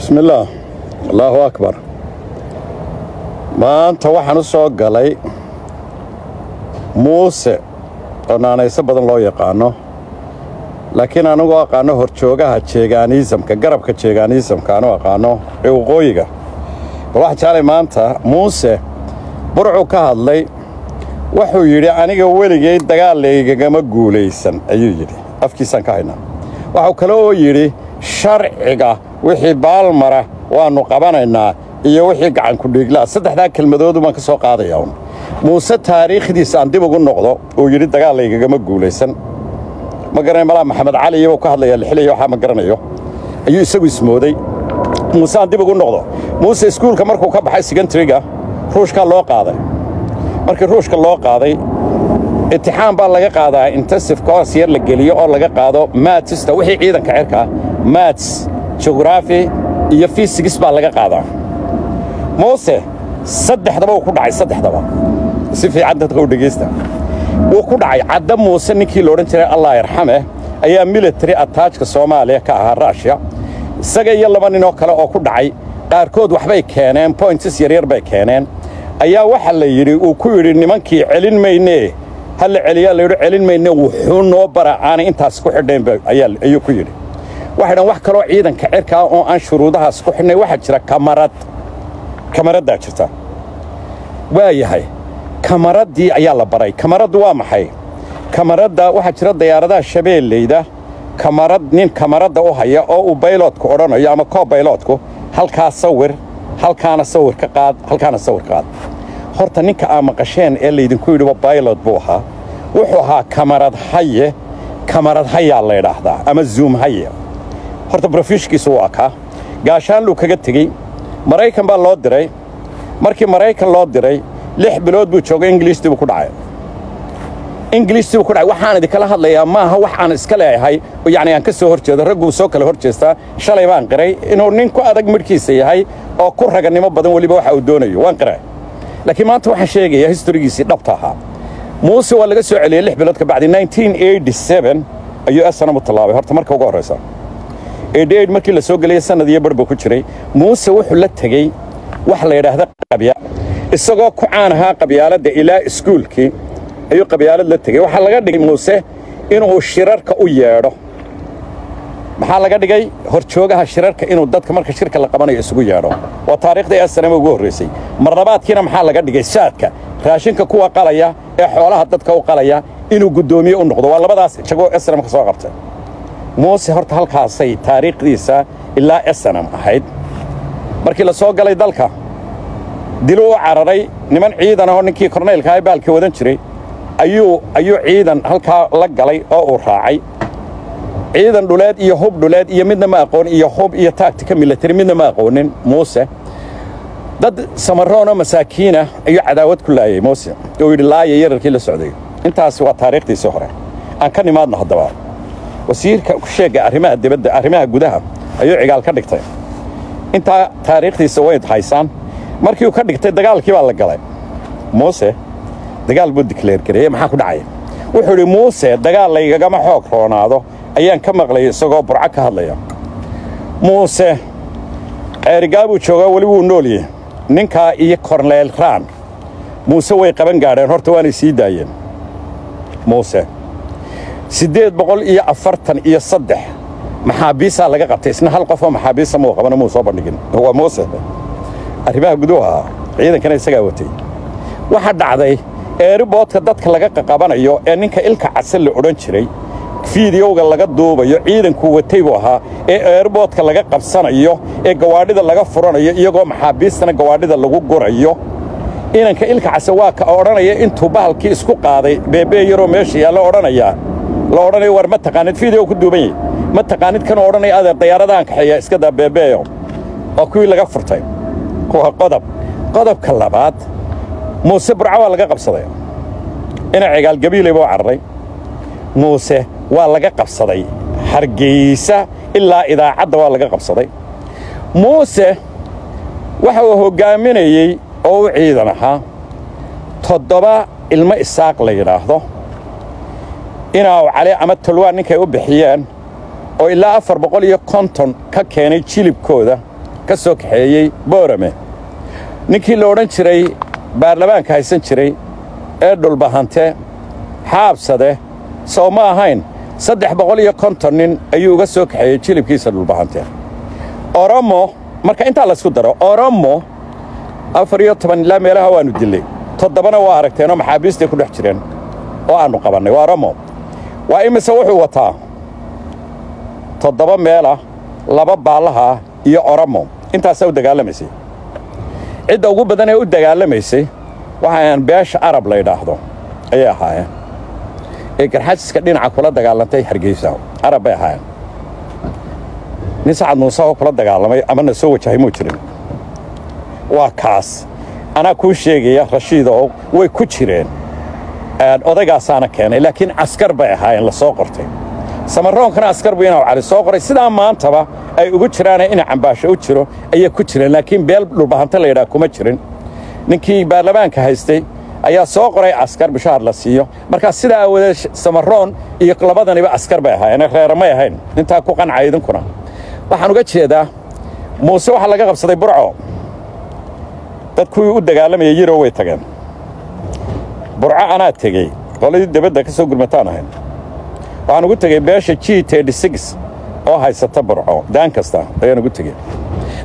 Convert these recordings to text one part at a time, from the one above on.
bismi illaah allaahu akbar. Maanta waxaan u soo galay muuse oo naanayso badan loo yaqaanno laakiin anugu aqaanno horjoogaha jeegaaniisamka garabka jeegaaniisamka anu aqaanno ee waqooyiga bal waxa jaalay maanta muuse burcuu ka hadlay wuxuu yidhi aniga weligay dagaal laygagama guulaysan ayuu yidhi. Afkiisaan ka haynaa waxuu kale oo yidhi sharciga wixii baalmara waannu qabanaynaa iyo wixii gacankudhiiglaa saddexdaa kelmadoodu baan ka soo qaadaya un muuse taariikhdiisa aan dib ugu noqdo uu yidhi dagaal laygagama guulaysan. Ma garanay malaa maxamed cali iyagoo ka hadlaya lixilaya waxaa ma garanayo. Ayuu isagu ismooday. Muuse aan dib ugu noqdo. Muuse iskuulka markuu ka baxay sekontriga ruushkaa loo qaaday. Markii ruushka loo qaaday itixaan baa laga qaadaa intensif koos yar la geliyo oo laga qaado maatista wixii ciidanka cirkaa maats jogarafi iyo fisigis baa laga qaadaa. Muuse saddexdaba uu ku dhacay saddexdaba. Si fiican dadka u dhegaysta wuu ku dhacay cadda muuse ninkii la odhan jiray allah yarxame ayaa military ataajka soomaaliya ka ahaa rushya isaga iyo laba ninoo kale oo ku dhacay qaarkood waxbay keeneen bointis yaryar bay keeneen. Ayaa waxa la yidhi uu ku yidhi nimankii celin maynee ha la celiyaa layidhi celin maynee wuxuu noo bara aanay intaas ku xidhayn ayuu ku yidhi waxay dhan wax kaloo ciidanka cirkaa oo aan shuruudahaas ku xidhnay waxaa jira kamarad. Kamaraddaa jirta. Waa yahay. Kamaraddii ayaa la baray. Kamaraddu waa maxay? Kamaradda waxaa jira dayaaradaha shabeellayda kamarad nin kamaradda u haya oo uu bayloodku odhanayo ama koob bayloodku halkaa sawir halkaana sawir ka qaad halkaana sawir qaad. Horta ninka aa maqasheen ee laydinku yidhiba baylod buu ahaa. Wuxuu ahaa kamarad haye. Kamarad hayaa laydhaahdaa ama zuum haye horta brofishkiisu waa kaa gaashaanluu kaga tegey. Maraykan baa loo diray. Markii maraykan loo diray lix bilood buu joogay ingiliishtiibuu ku dhacay. Ingiliishtiibuu ku dhacay. Waxaan idinkala hadlayaa maaha wax iska leeyahay. Yacni aan ka soo hor ragguu soo kala hor shalay baan qiray. Inuu nin ku adag midhkiisa yahay oo ku ragannimo badan weliba waxa uu doonayo waan qiray. Laakiin maanta waxaan sheegayaa historigiisii dhabta ahaa. Muuse waa laga soo celiyey lix bilood ka bacdi ayuu esanam u tallaabay. Horta marka ugu horraysa markii la soo gelaya sannad iyo bar buu ku jiray muuse wuxuu la tegey wax la yidhaahda qabya. Isagoo ku caan ahaa qabyaaladda ilaa iskuulkii ayuu qabyaalad la tegey. Waxaa laga dhigay muuse inuu shirarka u yeedho. Maxaa laga dhigay? Horjoogaha shirarka inuu dadka marka shirka la qabanayo isugu yeedho. Waa taariikhda esanam ugu horraysay marlabaadkiina maxaa laga dhigay? Saadka. Raashinka kuwa qalaya ee xoolaha dadka u qalaya inuu guddoomiye u noqdo. Waa labadaas jagoo esanam ka soo qabtay muuse horta halkaasay taariikhdiisa ilaa esanam ahayd. Markii la soo galay dalka diluu u cararay niman ciidan ahoo ninkii kornaylka ee baalka wadan jiray ayuu ayuu ciidan halkaa la galay oo uu raacay. Ciidan dhuleed iyo hub dhuleed iyo midna ma aqoon iyo hub iyo taagtika milatari midna ma aqoonin muuse. Dad samaroonoo masaakiinah ayuu cadaawad ku laayay muuse. Oo yidhi laaya yararkii la socday. Intaasi waa taariikhdiisii hore. Aan ka nimaadno haddaba wasiirka sheegga arrimaha dibadda arrimaha gudaha ayuu cigaal ka dhigtay. Intaa taariikhdiisa wayd haysaan markii uu ka dhigtay dagaalkii baa la galay. Muuse dagaal buu dikleer gareeye maxaa ku dhacay? Wuxuu idhi muuse dagaal laygagama xoog roonaado ayaan ka maqlay isagoo burco ka hadlaya. Muuse ceerigaabuu joogaa weli wuu noolyahy ninkaa iyo korneyl raan. Muuse way qaban gaadheen horta waanay sii daayeen. Muuse siddeed boqol iyo afartan iyo saddex. Maxaabiisaa laga qabtay isna hal qofoo maxaabiista muu qabana muu soo bandhigin. Waa muuse arrimaha guduhu ahaa ciidankana isagaa watay. Waxaa dhacday eeriboodka dadka laga qaqabanayo ee ninka ilka case la odhan jiray fiidiyowga laga duubayo ciidanku watay buu ahaa ee eeriboodka laga qabsanayo ee gawaadhida laga furanayo iyagoo maxaabiistana gawaadhida lagu gurayo. Inanka ilka case waa ka odhanaya intuu bahalkii isku qaaday beebee yaroo meesha yaalla odhanayaa la odhanayo war ma taqaanid fiidiyow ku duuban yahy ma taqaanid kanoo odhanaya adeer dayaaradahan kaxeeya iska daa beebeeyo. Waa kuwii laga furtay. Waa qodob. Qodobka labaad muuse burco waa laga qabsaday. Ina cigaalgabiilay buu cararay muuse waa laga qabsaday. Hargeysa ilaa idaacadda waa laga qabsaday. Muuse waxa uu hoggaaminayey oo u ciidan ahaa. Toddoba ilmo isaaq la yidhaahdo inaaw cali ama talwaan ninkay u bixiyeen oo ilaa afar boqol iyo konton ka keenay jilibkooda ka soo kaxeeyey boorame. Ninkii la odhan jiray baarlamaanka haysan jiray ee dhulbahante xaabsade sow ma ahayn saddex boqol iyo konton nin ayuu uga soo kaxeeyey jilibkiisa dhulbahante. Oromo marka intaa laysku daro oromo afar iyo toban ilaa meelaha waannu dillay toddobana waa aragteenoo maxaabiistay ku dhex jireen oo aannu qabannay. Waa oromo waa imise wuxuu wataa? Toddoba meelah laba baallaha iyo oromo. Intaasaa u dagaalamaysay. Cidda ugu badan ee u dagaalamaysay waxaan beesha arab la ydhaahdo ayay ahaayeen. Ee garxajiska dhinaca kula dagaalantay hargeysa. Arab bay ahaayeen. Nin sacad muuse oo kula dagaalamay amana soo wajahay muu jirin? Waa kaas. Anaa kuu sheegaya rashiida oo way ku jireen odaygaasaana keenay laakiin askar bay ahaayeen la soo qortay. Samaroonkana askar buu inaa cali soo qoray. Sidaa maantaba ay ugu jiraane ina cambaasho u jiro ayay ku jireen laakiin beel dhulbahante la yidhaha kuma jirin. Ninkii baarlamaanka haystay ayaa soo qoray askar bishaar la siiyo. Markaa sidaa aawadeed samaroon iyo labadaniba askar bay ahaayeen reera ahayn. Intaa ku qancay idinkuna. Waxaan uga jeedaa muuse waxaa laga qabsaday burco. Dad u dagaalamayay yirow way tageen burco anaa tegey. Qoladii debadda ka soo gurmataan ahayn. Waxaan ugu tegey beesha g oo haysata burco. Daan kasta ayaan ugu tegey.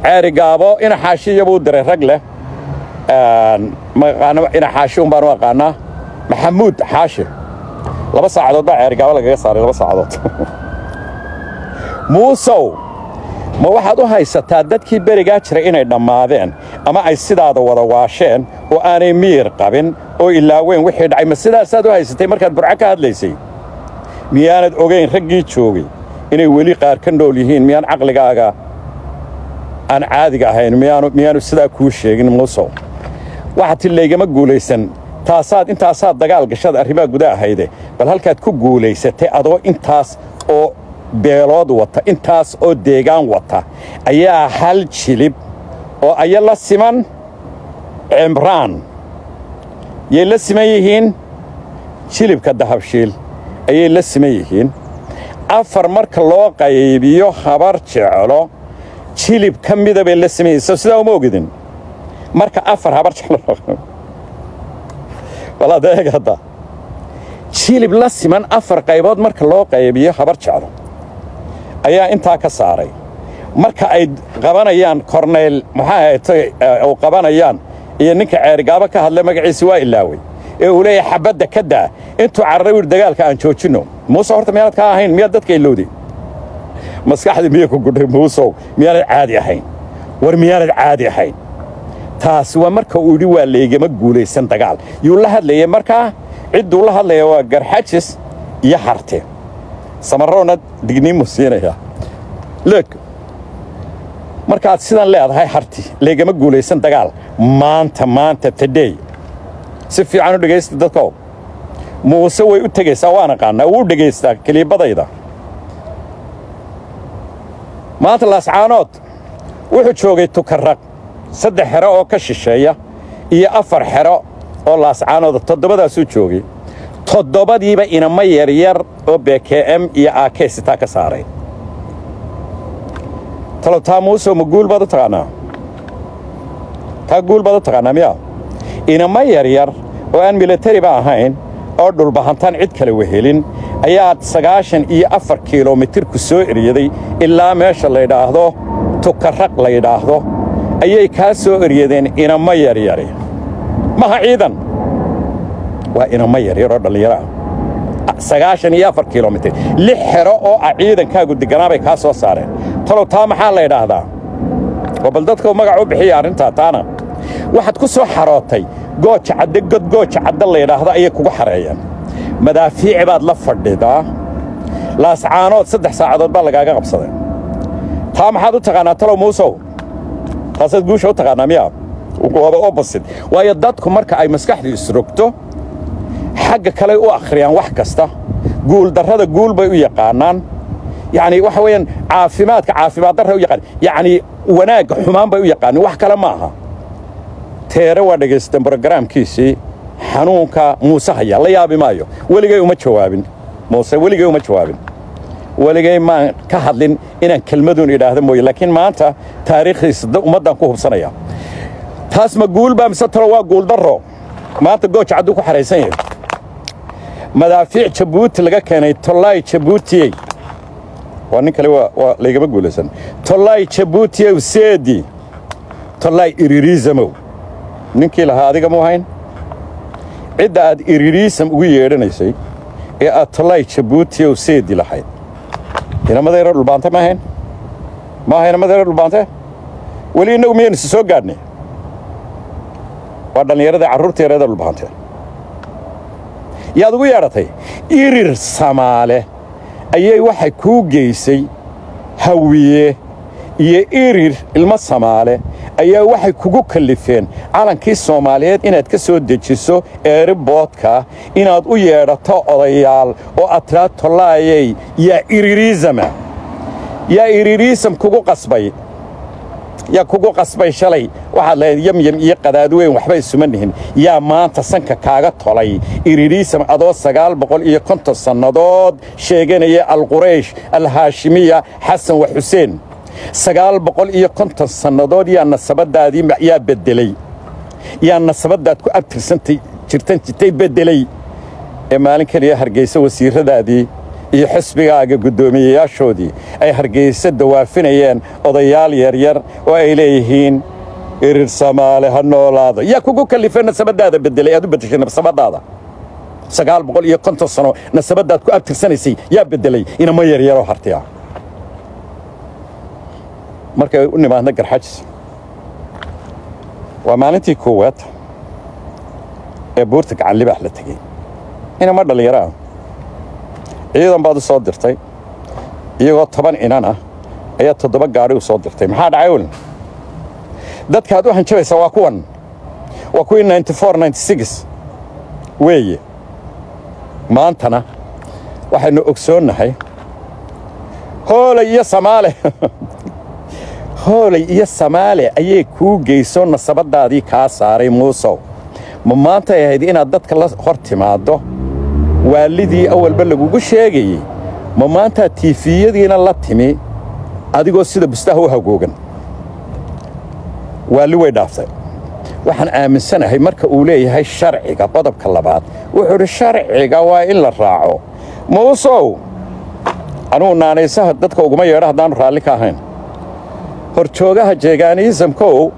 Ceeri gaabo ina xaashiyabuu diray rag leh. Ina xaashi un baanu aqaanaa. Maxamuud xaashi. Laba saacadood baa ceeri gaabo lagaga saaray laba saacadood. Muusow ma waxaad u haysataa dadkii berigaa jiray inay dhammaadeen ama ay sidaada wada waasheen oo aanay miyir qabin oo ilaaweyn wixii dhacay ma sidaasaad u haysatay markaad burco ka hadlaysay? Miyaanad ogayn raggii joogay inay weli qaar ka nool yihiin miyaan caqligaaga aan caadiga ahayn miyaanu sidaa kuu sheegin muusow waxaa ti laygama guulaysan taasaad intaasaad dagaal gashada arrimaha guda ahayde bal halkaad ku guulaysatay adoo intaas oo beelood wata intaas oo deegaan wata ayaa hal jilib oo aya la siman cimraan yay la siman yihiin? Jilibka dahabshiil ayay la siman yihiin? Afar marka loo qaybiyo habar jeclo jilib ka mida bay la siman yihiin sidaa uma ogidin marka afar habar jeclo. Bal adeeg hadda. Jilib la siman afar qaybood marka loo qaybiyo habar jeclo. Ayaa intaa ka saaray. Marka ay qabanayaan korneyl maxaa haytay u qabanayaan iyo ninka ceerigaabo ka hadlay magaciisi waa ilaawey ee uu leeyahay xabadda ka daa. Intuu carara wihi dagaalka aan joojinno muuse horta miyaanad kaa ahayn? Miyaad dadka ilowday maskaxdii miya ku gudhay muusow miyaanad caadi ahayn? War miyaanad caadi ahayn? Taasi waa marka uu yidhi waa laygama guulaysan dagaal. Yuu la hadlayay markaa cidduu la hadlaya waa garxajis iyo harte samaroona digniinmu siinaya. Leeg markaad sidan leedahay harti laygama guulaysan dagaal. Maanta maanta tadhey si fiican u dhegaysta dadkow muuse way u tegaysaa waan aqaanaa. Wuu dhegaystaa keliibadayda maanta laascaanood wuxuu joogay tukarraq saddex xero oo ka shisheeya iyo afar xero oo laascaanooda toddobadaasuu joogay. Toddobadiiba inama yaryar oo b k m iyo ak sitaa ka saaray talo taa muusow ma guul baad u taqaannaa taa guul baad u taqaannaa miyaa inama yaryar oo aan milatariba ahayn oo dhulbahantaan cid kale wehelin ayaa sagaashan iyo afar kilomitirku soo eryaday ilaa meesha laydhaahdo tukarraq laydhaahdo ayay kaa soo eryadeen inama yaryari maha ciidan. Waa inama yaryar oo dhallinyaro ah. Sagaashan iyo afar kilomitir. Lix xero oo ah ciidankaagu deganaa bay kaa soo saareen talow taa maxaa la ydhaahdaa oo bal dadka magac u bixiya arrintaa taana. Waxaad ku soo xarootay gooja cadde god gooja cadde laydhaahdo ayay kugu xareeyeen. Madaafiici baad la fadhidaa. Laascaanood saddex saacadood baa lagaaga qabsaday. Taa maxaad u taqaannaa talow muusow? Taasaad guusha u taqaannaa miyaa? Waaba obasid waayo dadku marka ay maskaxdu isrogto xagga kaley u akhriyaan wax kasta. Guuldarrada guul bay u yaqaanaan yacni waxa weeyaan caafimaadka caafimaad darray u yaqaan. Yacni wanaagga xumaan bay u yaqaanin wax kale ma teere waa dhegaysateen brogaraamkiisii xanuunka muuse la yaabi maayo. Weligay uma jawaabin. Muuse weligay uma jawaabin. Weligay maan ka hadlin inaan kelmaduun idhaahda mooye. Laakiin maanta taariikhdiisa ummaddan ku hubsanaya. Taas ma guulbaa mise talo waa guuldarro maanta gooj cadduu ku xahaysan yahay. Madaafiic jabuuti laga keenay tollaay jabuutiyey waa nin kale waa laygama guulaysan. Tollaay jabuutiyow seedi. Tollaay iririisamow ninkii lahaa adiga mu ahayn? Cidda aad iririisam ugu yeedhanaysay ee aad tollaay jabuutiyow seedi lahayd. Inamadayra dhulbaante ma ahayn? Ma aha inamadayra dhulbaante weli innagu miyaynu si soo gaadhnay? Waa dhallinyarada carruurta yareeda dhulbaante yaad ugu yeedhatay irir samaale ayay waxay kuu geysay hawiye iyo irir ilmo samaale. Ayaa waxay kugu kallifeen calankii soomaaliyeed inaad ka soo dejiso eeriboodka inaad u yeedhato odayaal oo tollaayey yaa iririisama yaa iririisam kugu qasbay yaa kugu qasbay shalay. Waxaad lahayd yamyam iyo qadaadweyn waxba isuma nihin yaa maanta sanka kaaga tolay. Iririisam adoo sagaal boqol iyo konton sannadood sheeganaya alquraysh alhaashimiya xasan wa xuseen. Sagaal boqol iyo konton sannadood yaa nasabaddaadii yaa beddeley yaa nasabaddaad ku abtirsantay jirtan jirtay beddeley ee maalin keliya hargaysa wasiirradaadii iyo xisbigaaga guddoomiyeyaashoodii ay hargaysa dawaafinayeen odayaal yaryar oo ay leeyihiin irir samaale ha noolaado. Yaa kugu kallifay nasabaddaada beddelay aad u beddeshay nasabaddaada sagaal boqol iyo konton sano nasabaddaad ku abtirsanaysay yaa beddelay inama yaryaroo hartiya markay u nimaadna garxajis. Waa maalintii koowaad ee buurta gacan libaax la tegey. Inama dhallinyaro ah ciidan baad u soo dirtay iyagoo toban inan ah ayaa toddoba gaadhi u soo dirtay. Maxaa dhacay weln dadkaad u hanjabaysaa waa kuwan. Waa kuwii weeye. Maantana waxaynu ogsoonnahay hoolay iyo samaale. Hoolay iyo samaale ayay kuu geyso nasabaddaadii kaa saaray muusow. Ma maantay ahayd inaad dadka la hor timaaddo waalidii awalba lagugu sheegayey ma maantaa tiifiyadiina la timi adigoo sida bustaha u hagoogan. Waalli way dhaaftay. Waxaan aaminsanahay marka uu leeyahay sharciga qodobka labaad wuxuu idhi sharciga waa in la raaco. Muusow anugu naanaysaha dadka uguma yeedho haddaannu raalli ka ahayn. Horjoogaha jeegaaniisamkow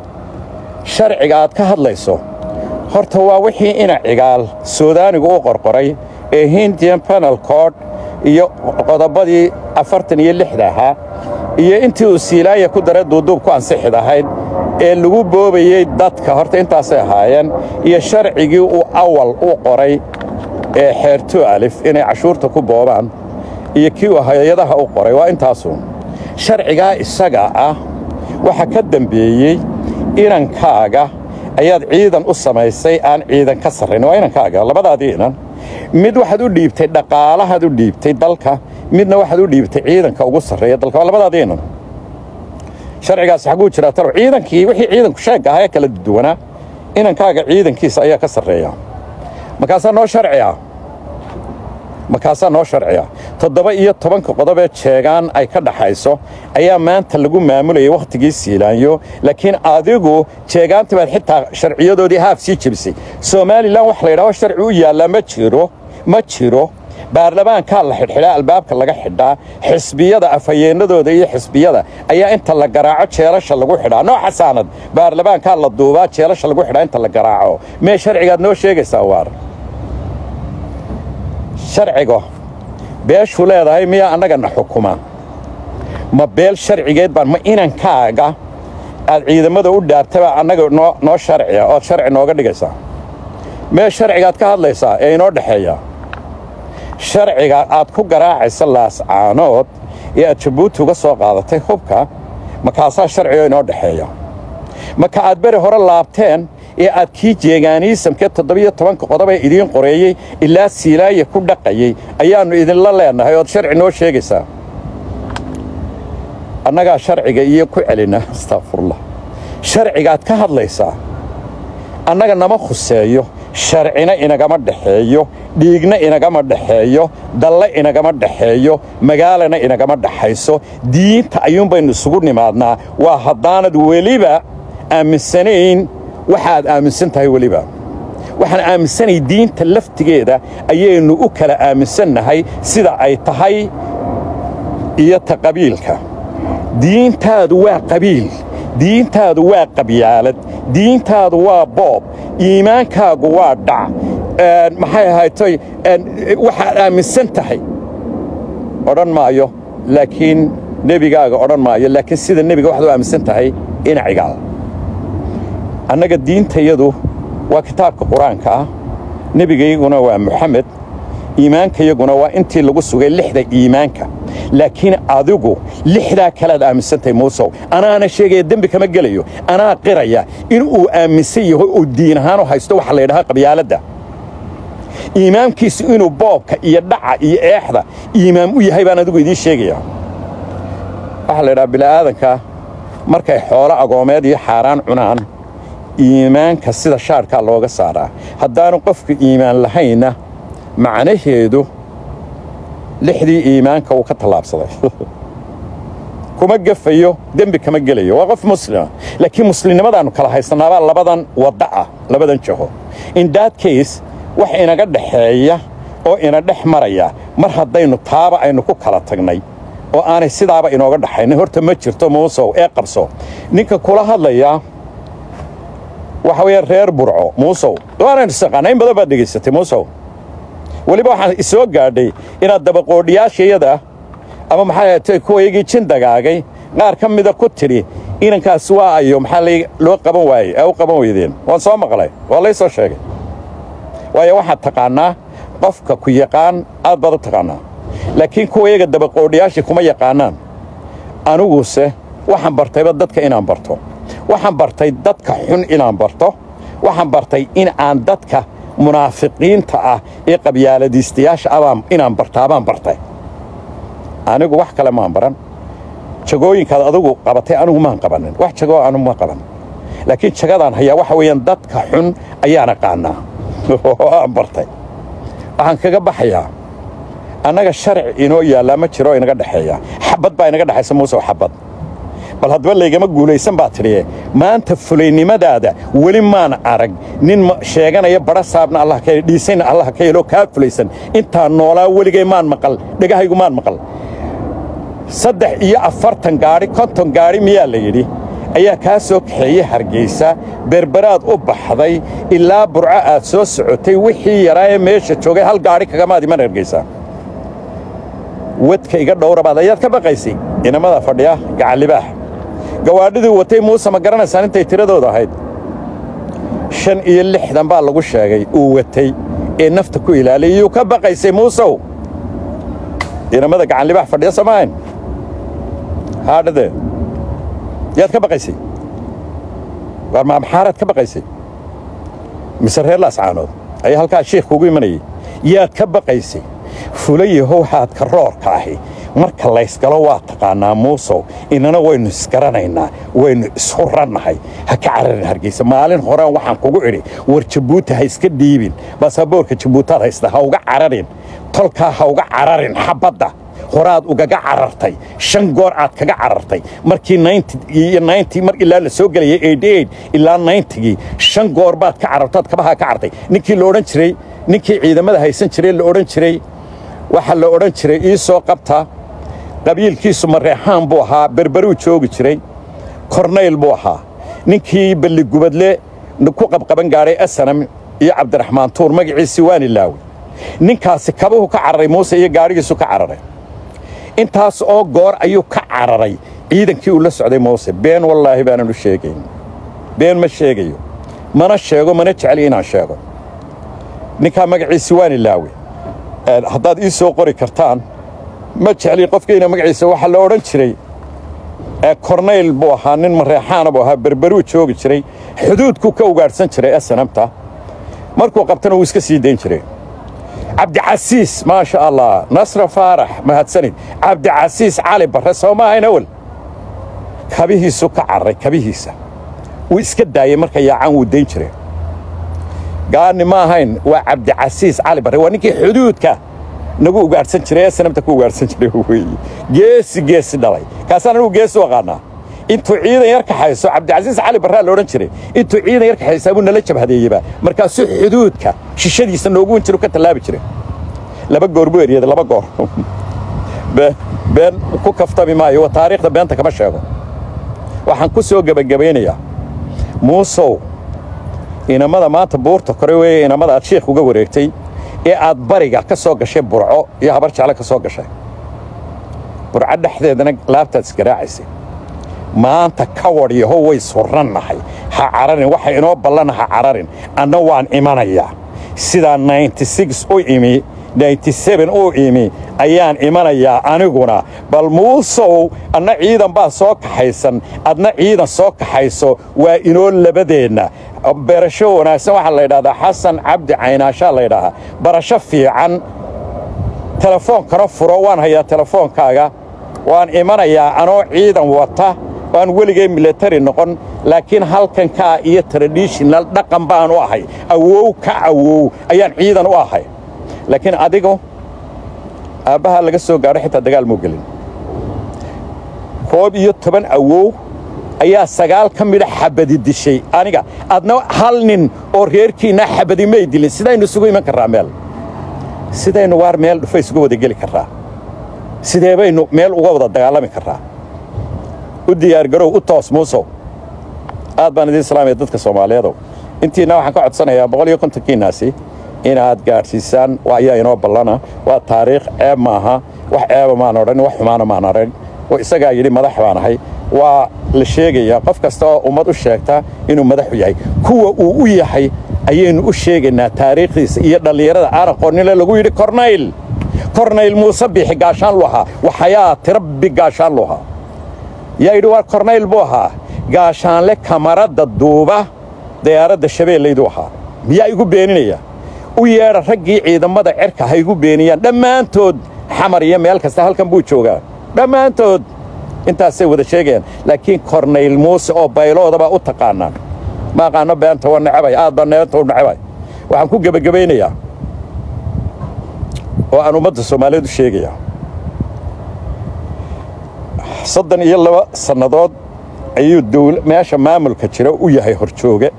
sharciga aad ka hadlayso. Horta waa wixii ina cigaal suudaanigu u qorqoray ee hindian penal cod iyo qodobadii afartan iyo lixda ahaa iyo intii uu siilaanya ku dare duuduub ku ansixid ahayd ee lagu boobayey dadka horta intaasay ahaayeen iyo sharcigii uu awal u qoray ee xeerto alif inay cashuurta ku boobaan iyo kii uu hay'adaha u qoray waa intaasu. Sharcigaa isaga ah waxa ka dembeeyey inankaaga ayaad ciidan u samaysay aan ciidan ka sarrayn waa inankaaga labadaadii inan mid waxaad u dhiibtay dhaqaalahaad u dhiibtay dalka midna waxaad u dhiibtay ciidanka ugu sarreeya dalka. Waa labadaadii inan sharcigaasi xagguu jiraa talo ciidankii wixii ciidanku sheegga ahaa ee kala duwanaa inankaaga ciidankiisa ayaa ka sarreeya. Markaasaa noo sharciya markaasaa noo sharciya. Toddoba iyo tobanka qodob ee jeegaan ay ka dhaxayso ayaa maanta lagu maamulayay wakhtigii siilaanyo laakiin adigu jeegaanta baad xitaa sharciyadoodii haaf sii jebisay somalilan wax la yidhaho sharci u yaallaa ma jiro ma jiro. Baarlamaankaa la xidhxidhaa albaabka laga xidhaa xisbiyada afhayeennadooda iyo xisbiyada ayaa inta la garaaco jeelasha lagu xidhaa. Noo xasaanad baarlamaankaa la duubaa jeelasha lagu xidhaa inta la garaaco. Mee sharcigaad noo sheegaysaa waar sharciga beeshuu leedahay miyaa annagana xukuma. Ma beel sharcigeed baan ma inankaaga aad ciidamada u dhaartabaa annaga noo sharciya ood sharci nooga dhigaysaa mee sharcigaad ka hadlaysaa ee inoo dhexeeya sharciga aad ku garaacaysa laascaanood ee aad jabuuti uga soo qaadatay hubka makaasaa sharcigo inoo dhexeeya marka aad beri hore laabteen ee aad kii jeegaaniisamkee toddobiyo tobanka qodob ee idiin qoreeyey ilaa siilaaya ku dhaqayey ayaannu idinla leennahay ood sharci noo sheegaysaa. Annagaa sharciga iyo ku celinna astaaqfurullah sharcigaad ka hadlaysaa annaga nama khuseeyo sharcina inagama dhexeeyo dhiigna inagama dhexeeyo dalle inagama dhexeeyo magaalana inagama dhexayso diinta ayuunbaynu isugu nimaadnaa. Waa haddaanad weliba aaminsanayn waxaad aaminsan tahay weliba. Waxaan aaminsanay diinta laftigeeda ayaynu u kala aaminsannahay sida ay tahay iyo ta qabiilka. Diintaadu waa qabiil diintaadu waa qabyaalad diintaadu waa boob iimaankaagu waa dhac. Maxay ahaytoy waxaad aaminsan tahay odhan maayo laakiin nebigaaga odhan maayo laakiin sida nebiga waxaad u aaminsan tahay inacigaal annaga diintayadu waa kitaabka qur'aanka ah. Nebigayguna waa muxamed iimaankayaguna waa intii lagu sugay lixda iimaanka. Laakiin adigu lixdaa kalead aaminsantahay muusow anaana sheegaya dembi kama gelayo. Anaa qiraya. Inuu aaminsan yaho uu diin ahaan u haysto waxa la ydhahaa qabyaaladda. Iimaamkiisu inuu boobka iyo dhaca iyo eexda iimaam u yahay baan adigu idiin sheegaya. Waxaa la ydhahaa bila'aadanka markay xoolo agoomeed iyo xaaraan cunaan iimaanka sida shaadhkaa looga saaraa. Haddaanu qofku iimaan lahaynna macnaheedu lixdii iimaanka uu ka tallaabsaday. Kuma gefayo dembi kama gelayo. Waa qof muslima laakiin muslimnimadaannu kala haysanaabaa labadan wadda ah labadan jaho. In that case wax inaga dhexeeya oo ina dhex maraya mar haddaynu taaba aynu ku kala tagnay oo aanay sidaaba inooga dhaxaynin horta ma jirto muusow ee qabso. Ninka kula hadlayaa waxa weeye reer burco muusow. Waanaynu isaqaana in badan baad dhegaysatay muusow. Weliba waxaan isoo gaadhay inaad dabaqoodhiyaashayada ama maxay ahatay kuwaygii jin dagaagay qaar ka mida ku tidhi inankaas waa ayo maxaa loo qaban waayey ee u qaban weydeen. Waan soo maqlay waa lay soo sheegay. Waayo waxaad taqaannaa qofka ku yaqaan aad baad u taqaannaa laakiin kuwayaga dabaqoodhiyaashii kuma yaqaannaan aniguse waxaan bartayba dadka inaan barto waxaan bartay dadka xun inaan barto. Waxaan bartay in aan dadka munaafiqiinta ah ee qabyaaladiistayaasha abaan inaan bartaabaan bartay. Anigu wax kale maan baran. Jagooyinkaad adigu qabatay anigu maan qabanin. Wax jagoo anigu ma qaban. Laakiin jagadaan hayaa waxa weeyaan dadka xun ayaan aqaannaa oo aan bartay. Waxaan kaga baxayaa. Annaga sharci inoo yaallaa ma jiro inaga dhexeeya xabad baa inaga dhexaysa muusow xabad bal haddaba laygama guulaysan baa tidhiye maanta fulaynimadaada weli maan arag nin sheeganaya badha saabna dhiisayna allah ka helo kaa fulaysan intaan noolaa weligay maan maqal dhegahaygu maan maqal saddex iyo afartan gaadhi konton gaadhi miyaa la yidhi ayaa kaa soo kaxeeyey hargaysa berberaad u baxday ilaa burco aad soo socotay wixii yaraa ee meesha joogay hal gaadhi kagamaad iman hargaysa wadka iga dhowrabaad ayaad ka baqaysay inamada fadhiya gacallibaax gawaadhidii watay muuse ma garanaysaan intay tiradooda ahayd. Shan iyo lixdan baa lagu sheegay uu watay ee nafta ku ilaaliyay. Yuu ka baqaysay muusow inamada gacanlibaax fadhiya samaayn haadhadee yaad ka baqaysay? Waar maamaxaaraad ka baqaysay? Mise reer laascaanood ayaa halkaa shiikh kugu imanayay. Yaad ka baqaysay? Fulayahow haadka roorka ahi marka laysgalo waa taqaannaa muusow. Inana waynu isgaranaynaa waynu ishurannahay. Ha ka cararin hargaysa maalin horaan waxaan kugu idhi war jabuuti ha iska dhiibin. Baasaboorka jabuutaad haysta ha uga cararin. Tolkaa ha uga cararin xabadda. Horaad ugaga carartay. Shan goor aad kaga carartay. Markii mar ilaa la soo gelayay ilaa nayntagii shan goor baad ka carartood kabaha ka cartay. Ninkii la odhan jiray ninkii ciidamada haysan jiray la odhan jiray. Waxaa la odhan jiray ii soo qabta qabiilkiisu mareexaan buu ahaa berberuu joogi jiray kornayl buu ahaa. Ninkii balligubadle ku qabqaban gaadhay asanam iyo cabdiraxmaan tuur magaciisii waani laawi. Ninkaasi kabuhu ka cararay muuse iyo gaadhigiisu ka cararay. Intaas oo goor ayuu ka cararay. Ciidankii uu la socday muuse been wallaahi baanan u sheegayn. Been ma sheegayo. Mana sheego mana jecli inaan sheego. Ninkaa magaciisi waani laawi. Haddaad ii soo qori kartaan ma jecli qofkayna magaciisa waxaa la odhan jiray. Kornayl buu ahaa nin mareexaana buu ahaa berberuu joogi jiray xuduudkuu ka ugaadhsan jiray asanamta markuu qabtana wuu iska sii dayn jiray. Cabdicasiis maasha allah nasra faarax mahadsanid cabdicasiis cali barre soo ma ahayn awel? Kabihiisu ka cararay kabihiisa. Wuu iska daayey marka yaacaan wuu dayn jiray. Gaani ma ahayn waa cabdicasiis cali barre waa ninkii xuduudka nagu ugaadhsan jiray sanamta ku ugaadhsan jiray weeye geesi geesi dhalay. Kaasaan anigu geesi u aqaanaa. Intuu ciidan yar kaxayso cabdicasiis cali barraa la odhan jiray intuu ciidan yar kaxaysaa buu nala jabhadeeyeba markaasuu xuduudka shishadiisa noogu winjiru ka tallaabi jiray. Laba goor buu eryaday laba goor. Been ku kaftami maayo wa taariikhda beenta kama sheego. Waxaan ku soo gebagabaynayaa. Muusow inamada maanta buurta kore weeye inamada aad shiikh uga wareegtay ee aad bariga ka soo gashay burco iyo habar jecle ka soo gashay. Burco dhexdeedana laabtaad isgaraacaysay maanta ka wadhyaho way surrannahay ha cararin waxa inoo ballana ha cararin. Anna waan imanayaa. Sidaa u imi u imi ayaan imanayaa aniguna. Bal muusow adna ciidan baa soo kaxaysan adna ciidan soo kaxayso waa inoo labadeenna. Barasho wanaagsan waxaa la ydhahdaa xasan cabdi caynaashaa la ydhaahaa barasho fiican. Telefoonkana furo waan hayaa telefoonkaaga. Waan imanayaa anoo ciidan wata waan weligay milatari noqon laakiin halkankaa iyo tradishonal dhaqan baan u ahay. Awow ka awow ayaan ciidan u ahay laakiin adigu aabbahaa laga soo gaadho xitaa dagaal muu gelin koob iyo toban awow ayaa sagaal ka midha xabadi dishay. Aniga adna hal nin oo reerkiinnaa xabadi may dilin. Sidaynu isugu iman karraa meel? Sidaynu waar meel dhufa isugu wada geli karraa? Sidee baynu meel uga wada dagaalami karraa? U diyaargarow u toos muusow. Aad baan idiin salaamaya dadka soomaaliyeedow intiinna waxaan ka codsanayaa boqol iyo kontonkiinnaasi inaad gaadhsiisaan ayaa inoo ballana waa taariikh ceeb maaha wax ceeba maan odhan wax xumaana maan odhan. Isagaa yidhi madax baan ahay. Waa la sheegayaa qof kasta oo ummad u sheegta inuu madaxu yahay. Kuwa uu u yahay ayaynu u sheegaynaa taariikhdiisa iyo dhallinyarada aan aqoonnile lagu yidhi kornayl kornayl muuse biixi gaashaan lu ahaa waxayaati rabbi gaashaan lu ahaa. Yaa yidhi waa kornayl buu ahaa? Gaashaanle kamaradda duuba diyaaradda shabeellaydu ahaa. Miyaa igu beeninaya u yeedha raggii ciidammada cerka ha igu beeniyaan. Dhammaantood xamar iyo meel kasta halkan buu joogaa. Dhammaantood intaasay wada sheegayaan laakiin kornayl muuse oo bayloodabaa u taqaanaan ma aqaanno beenta waa necabay aad baa neenta u necabay waxaan ku gebagabaynayaa oo aan ummadda soomaaliyeed u sheegayaa. Soddon iyo laba sannadood ayuu meesha maamulka jira u yahay horjooge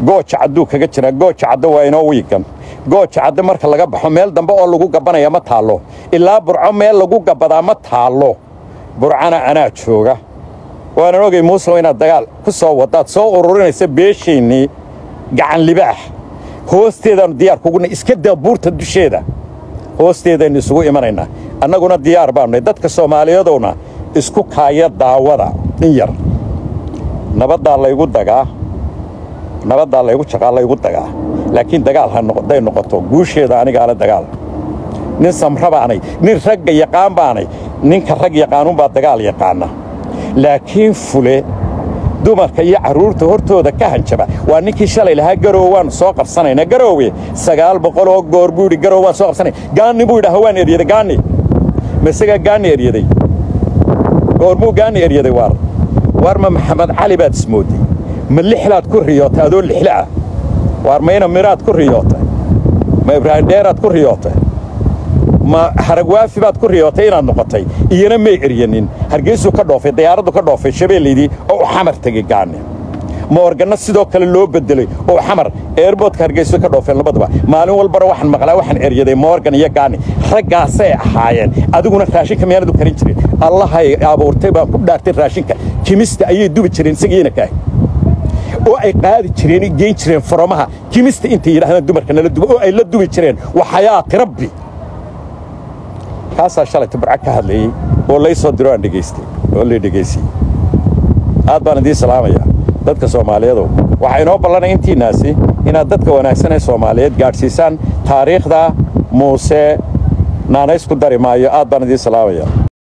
gooja cadduu kaga jiraa gooja caddo waa inoo wiigan gooja caddo marka laga baxo meel dambe oo lagu gabbanaya ma taallo. Ilaa burco meel lagu gabbadaa ma taallo. Burcana anaa jooga. Waanan ogay muusow inaad dagaal ku soo waddaad soo ururinaysa beeshaynnii gacan libaax hoosteedaannu diyaar kuguna iska daa buurta dusheeda. Hoosteedaynu isugu imanaynaa annaguna diyaar baannay dadka soomaaliyadoona isku kaaya daawada in yar. Nabaddaa laygu dagaa nabaddaa laygu jaqaa laygu dagaa laakiin dagaal haday noqoto guusheeda anigaale dagaal. Nin samra baanay nin ragga yaqaan baanay ninka rag yaqaanuunbaa dagaal yaqaana. Laakiin fule dumarka iyo carruurta hortooda ka hanjaba waa ninkii shalay lahaa garow waan soo qabsanaynaa garoowe. Sagaal boqol oo goor buu yidhi garow waan soo qabsanay gaanni buu yidhaha waan eryaday gaanni masegaa gaanni eryaday goormuu gaanni eryaday waar. Waar ma maxamed cali baad ismoodday ma lixlaad ku riyootay adoo lixle ah? Waar mayna miraad ku riyootay? Ma ibraahim dheeraad ku riyootay? Ma haragwaafi baad ku riyootay inaad noqotay? Iyana may eryanin. Hargeysuu ka dhoofay dayaaraddu ka dhoofay shabeellaydii oo u xamar tegey gaanni moorganna sidoo kale loo beddelay oo xamar eerboodka hargeysu ka dhoofeen labadaba. Maalin walbana waxaan maqlaa waxaan eryaday moorgan iyo gaani raggaasay ahaayeen. Adiguna raashinka miyaanadu karin jirin. Allahay abuurtay baan ku dhaartay raashinka. Kimista ayay dubi jireen isagiina kaahi oo ay qaadi jireen geyn jireen foromaha kimista intay yidhahdaan dumarka nala duba oo ay la dubi jireen. Waxayaati rabbi. Kaasaa shalayta burca ka hadlayey oo lay soo diro aan dhegaystay oo lay dhegaysiyey aad baan idiin salaamayaa dadka soomaaliyeedow waxaa inoo ballanay intiinnaasi inaad dadka wanaagsan ee soomaaliyeed gaadhsiisaan taariikhda muuse naanaysku dari maayo. Aad baan idiin salaamayaa